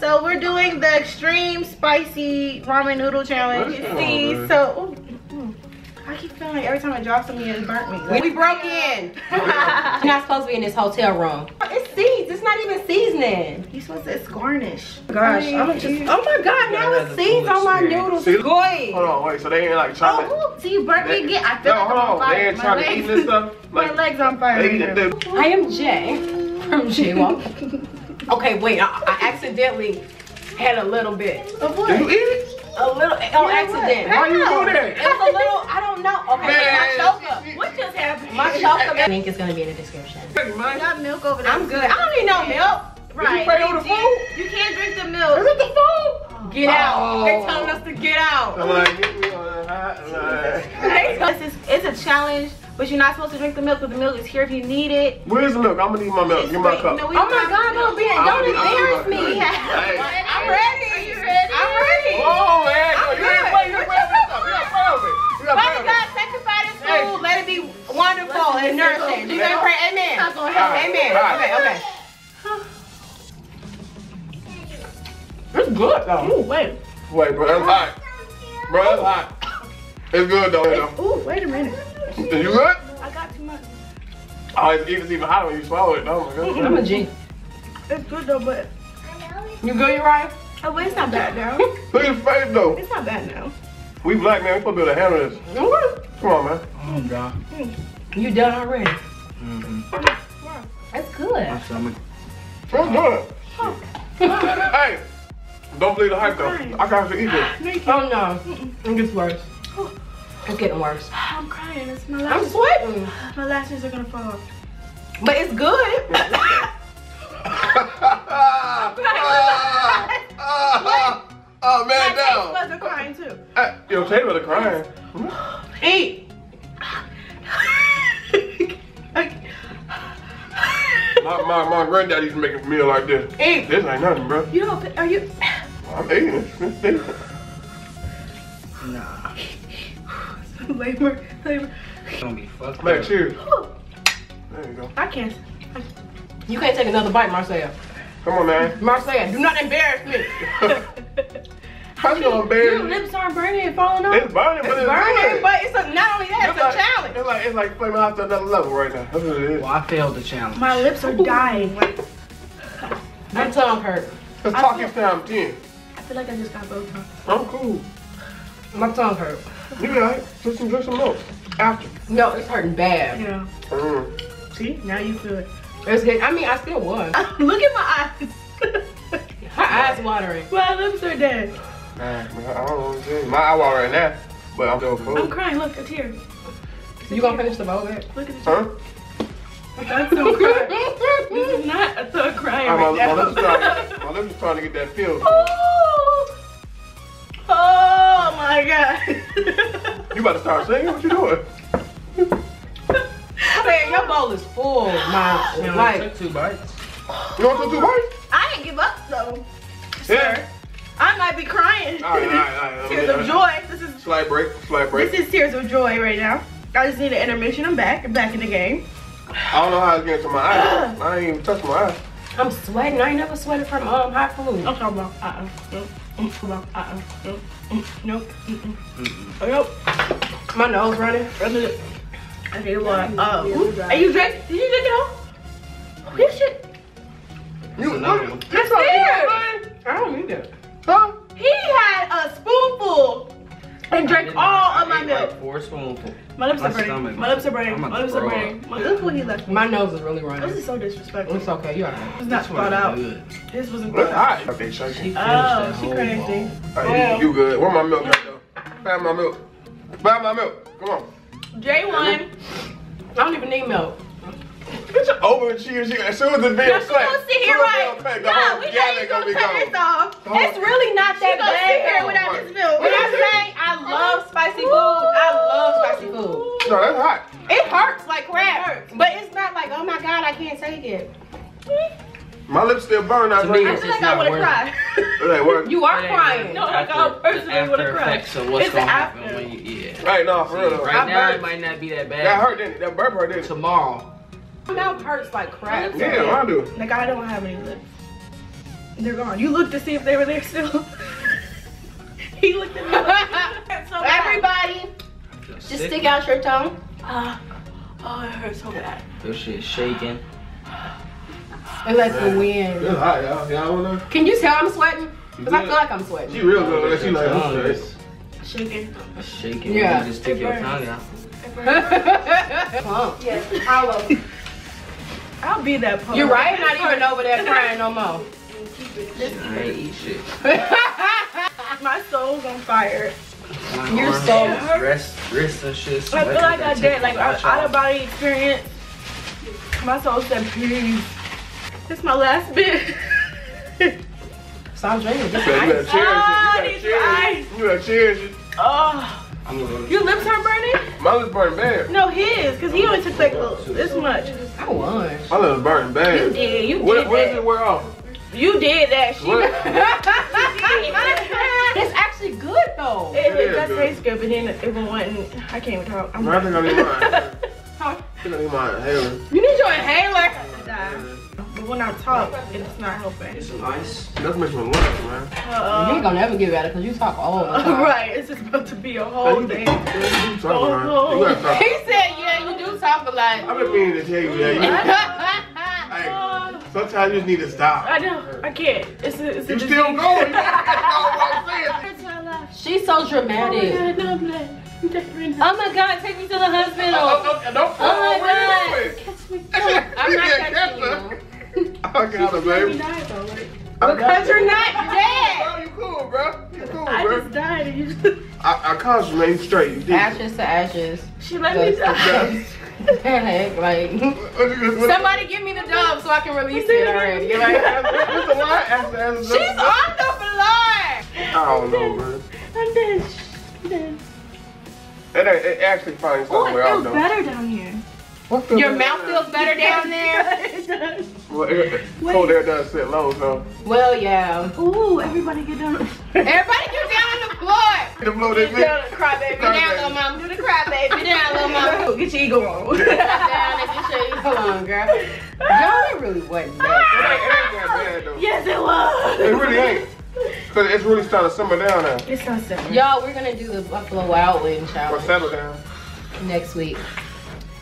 So we're doing the extreme spicy ramen noodle challenge. What is See, wrong, so ooh, ooh. I keep feeling like every time I drop something, it burnt me. We broke in. You're not supposed to be in this hotel room. It's seeds. It's not even seasoning. You supposed to it's garnish. Gosh, I mean, I'm just. Oh my God! Now it's seeds on my noodles. See? Goy. Hold on, wait. So they ain't like trying. Oh, ooh, see, you burnt me again. I feel no, like I'm on hold on. They fire. ain't My trying to eat legs- this stuff. My Like, legs on fire. they right eating I am Jay from Jaywalk. okay, wait. I, I accidentally had a little bit. Of what? Did you eat it? A little oh, on accident. Why you do that? It was a little. I don't know. Okay, Man, my choker. she- she- What just happened? My choker. Link is gonna be in the description. Hey, got milk over there. I'm good. I don't need no milk. Right. You pay for the food? You can't drink the milk. Is milk. it the food? Get out. Oh. They're telling us to get out. Uh, I'm like, get me on the hot line. This is it's a challenge, but you're not supposed to drink the milk, but the milk is here if you need it. Where's the milk? I'm gonna need my milk. Give me my cup. no, Oh my God, no, Ben, I'm don't gonna need- I'm embarrass gonna- me. Hey. I'm ready. Are you ready? I'm ready. Whoa, man. I'm you ain't good. play. You ain't play with. You got play with. You got play Father with God, it. sanctify this Hey. food. Let it be wonderful Listen, and this is nourishing. gonna- You gonna pray? Amen. It's not gonna happen. Amen. Right. Okay, okay. It's good though. Ooh, wait. Wait, bro, that's hot. Bro, that's hot. It's good though, you know. Ooh, wait a minute. Did You good? I got too much. Oh, it's even, it's even hotter when you swallow it. Oh my god. I'm a G. It's good though, but You good, Uriah? oh, wait, it's not bad now. Look at his face though. It's not bad now. We black man, we supposed to be able to handle this. I'm good. Come on, man. Oh God. You done already? Mm-hmm. That's good. My stomach. I'm good. hey, don't believe the hype though. I can't eat this. No, you can't. Oh no. It gets worse. It's getting worse. I'm crying. It's my I'm sweating. My lashes are gonna fall. Off. But it's good. oh man, My taste down. are crying too. Hey, Yo, Taylor the crying. Eat. My, my, my granddad used to make a meal like this. Eat. This ain't nothing, bro. you don't. Are you? I'm eating. It's decent. Nah. Labor, labor. It's gonna be fucked Man, up. cheers. There you go. I can't. You can't take another bite, Marcella. Come on, man. Marcella, do not embarrass me. How's you gonna Your lips aren't burning and falling off. It's burning, but It's it's burning, good. but it's a, not only that, It's it's a like, challenge. It's like it's like flaming hot to another level right now. That's what it is. Well, I failed the challenge. My lips are dying. Like, My tongue hurt. Let's I talk feel- this time ten. I feel like I just got Botox. I'm cool. My tongue hurt. You alright? Just some, drink some milk. After. No, it's hurting bad. Yeah. Mm. See, now you feel it. It's good. I mean, I still won. Look at my eyes. Her eyes watering. my lips are dead. Man, I don't know what to tell. My eye water right now, but I'm still cool. I'm crying. Look, a tear. You gonna finish the bowl yet? Look at the tear. Huh? That's so crying. this is not a thug crying my, right my, now. lips trying, my lips is trying to get that feel. You about to start singing? What you doing? Man, your bowl is full, my You know, I like. took two bites. You want some two bites? I didn't give up though. Yeah. Sir. I might be crying. All right, all right, all right. tears of joy. This is Slight break, slight break. this is tears of joy right now. I just need an intermission. I'm back. I'm back in the game. I don't know how it's getting to my eyes. I ain't even touched my eyes. I'm sweating. I ain't never sweated from um hot food. I'm talking about uh-uh. Nope. Uh-uh. Nope. Mm. Oh. My nose running. I one. Uh, ooh. Are you drink? Did you drink it all? Oh, this shit. You, one. That's scared. I don't need that. Huh? He had a spoonful and drank all of my I ate milk. Like. My lips My are burning. stomach- My lips are burning. My lips are burning. My, look what he left me. My nose is really running. This is so disrespectful. It's okay. You alright. It's not This thought out. Good. This wasn't That's thought out. hot. Okay, oh, shaking. She Oh, she crazy. bowl. Hey, you, you good. Where my milk at though? Grab my milk. Grab my milk. Come on. J one. I don't even need milk. Bitch, overachievers. She, as soon as the video You're clap, supposed to hear right. the Nah, we know gallon you gonna gonna be cut this off. Oh. It's really not She that gonna sit here bad. without this milk. When I say I love spicy food, I love spicy food. No, that's hot. It hurts like crap, but it's not like oh my god, I can't take it. My lips still burn out To me, I right it's feel like I not wanna worth cry. It ain't work. You are crying. No, it. like, After- I personally after wanna cry. effects of what's It's gonna happen when you yeah. Hey, no, for real though. Right I now burnt. it might not be that bad. That hurt, didn't? That burp hurt, didn't? Tomorrow. My mouth hurts like crap. Yeah, I do. Like I don't have any lips. they're gone. You looked to see if they were there still. he looked at me. Like, so. Everybody, Just just sick. stick out your tongue. Ah, oh, it hurts so bad. Your shit shaking. And let the wind. It's hot, y'all. Y'all wanna? Can you tell I'm sweating? Because I feel like I'm sweating. She sweating. real good. She like, I'm straight. Shaking. shaking. Yeah. You just stick your tongue out. Pump. Yes. I love I'll be that pump. You're right, not even over there crying no more. I ain't eat shit. My soul's on fire. My You're so- wrist, wrist and shit. I feel like I take did, like the out out of body experience. My soul said, please. This my last bit. Stop drinking. Just Yeah, you gotta cheers Ah, it. You gotta cheers it. You gotta cheers it. oh, your lips aren't burning? My lips burning bad. No, his, cause he only took like this much. I won. My lips burning You bad. did, you When, did when does that. it wear off? You did that shit. What? it's good though. It, It it is does good. taste good, but then it wasn't. I can't even talk. I'm I think I need mine. Huh? I think I need mine. Hailing. You need your inhaler. But when I talk, it's not helping. get some ice. That's makes me laugh, man. You Uh, ain't gonna never get better because you talk all the time. right, it's just about to be a Hey, whole you, thing. you talking, man. You gotta. He said, yeah, you do talk a lot. I've been meaning to tell you that. You, hey, sometimes you just need to stop. I know, I can't. It's a, it's a You disease. still going. You gotta know what I'm saying. She's so dramatic. Oh, oh my god, take me to the hospital. Oh, oh, oh don't fall. Oh my god. you? Catch me. Yeah, I'm not yeah, catching you. I got it, baby. Because you're not dead. Bro, you cool, bro. You cool, I bro. just died and you just, I, I caught you, man. Straight. You did. Ashes to ashes. she let me die. Like somebody give me the dub so I can release it already. Like, What's the line? After, after, she's on the floor. I don't know, bro. It, it actually finds Oh, it feels though. better down here. What the Your mouth feels better down there. it does. Well, it, cold air does sit low, so. Well, yeah. Ooh, everybody get down. Everybody get down on the floor. To blow this Get down, cry baby. Get down, little mama. Do the cry, baby. Down, little mama. Get your ego on. Down and get your hold on, girl. Y'all, it really wasn't It ain't, it ain't that bad though. yes, it was. It really ain't. Cause it's really starting to simmer down now. It's not simple. Y'all, we're gonna do the Buffalo Wild Wing Or challenge settle down. next week.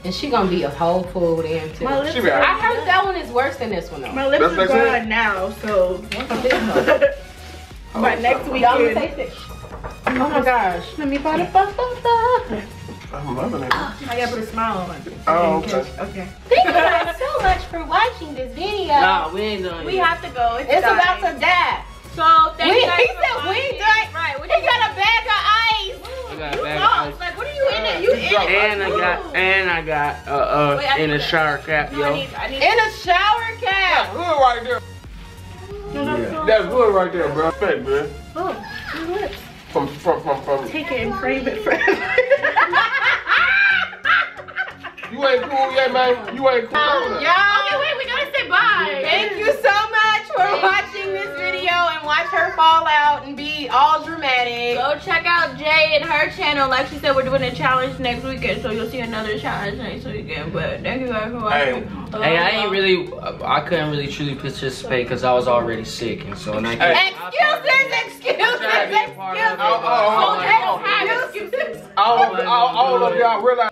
And she gonna be a whole fool then too. My lips She are, I heard that one is worse than this one though. my lips That's are next gone now, so What's this one? by oh, next Y'all wanna weekend. taste it? Oh my gosh. Let me put it. ba-ba-ba. I'm loving it. Oh, I gotta put a smile on it. Oh, okay. Okay. Thank you guys so much for watching this video. Nah, we ain't done We yet. have to go. It's, It's about to die. So We, thank he you guys for said we watching. done. Right. What He you got a bag of ice. I got a You bag of lost. ice. Like, what are you in it? You in it? And I got, and I got, uh, uh, Wait, I in a that. shower cap, No, I yo. need. I need. In a shower cap. That's good right there. No, no, no. That's good right there, bro. Respect, man. Oh, your lips. From, from, from, from. Take it and frame it forever. You ain't cool yet, man. You ain't cool. Y'all, okay, wait. We gotta say bye. Thank you so much for watching her fall out and be all dramatic. Go check out Jay and her channel. Like she said, we're doing a challenge next weekend, so you'll see another challenge next weekend. But thank you guys for watching. Hey, uh, I ain't really, I couldn't really truly participate because I was already sick, and so and I Hey. Excuses, excuses, tried to be a part of it, excuses. Oh, oh, oh, oh, oh, excuses. All, all, all of y'all realize.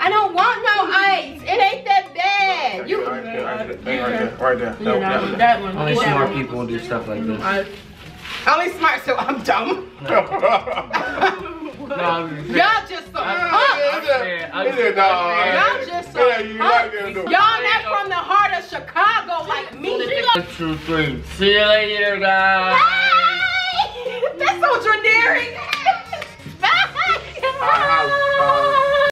I don't want no ice. It ain't that bad. You. Right there, right there, right there, right there. You No, know, no. that one. Only smart one. people do stuff like this. Only smart, so I'm dumb. no, y'all just so Y'all just so Y'all not from the heart of Chicago like me. One, two, three. See you later, guys. Bye. That's so generic. Bye. Bye.